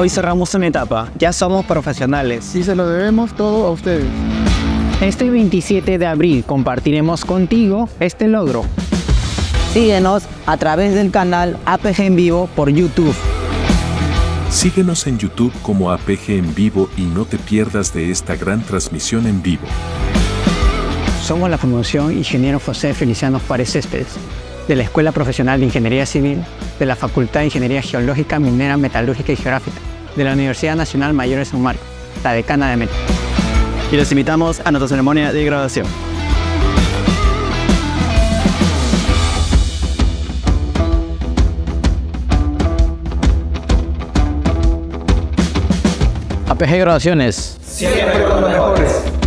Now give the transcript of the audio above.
Hoy cerramos una etapa, ya somos profesionales. Y se lo debemos todo a ustedes. Este 27 de abril compartiremos contigo este logro. Síguenos a través del canal APG en vivo por YouTube. Síguenos en YouTube como APG en vivo y no te pierdas de esta gran transmisión en vivo. Somos la Fundación Ingeniero José Feliciano Juárez Céspedes, de la Escuela Profesional de Ingeniería Civil, de la Facultad de Ingeniería Geológica, Minera, Metalúrgica y Geográfica, de la Universidad Nacional Mayor de San Marcos, la decana de Meta. Y los invitamos a nuestra ceremonia de graduación. APG Graduaciones. Siempre con los mejores.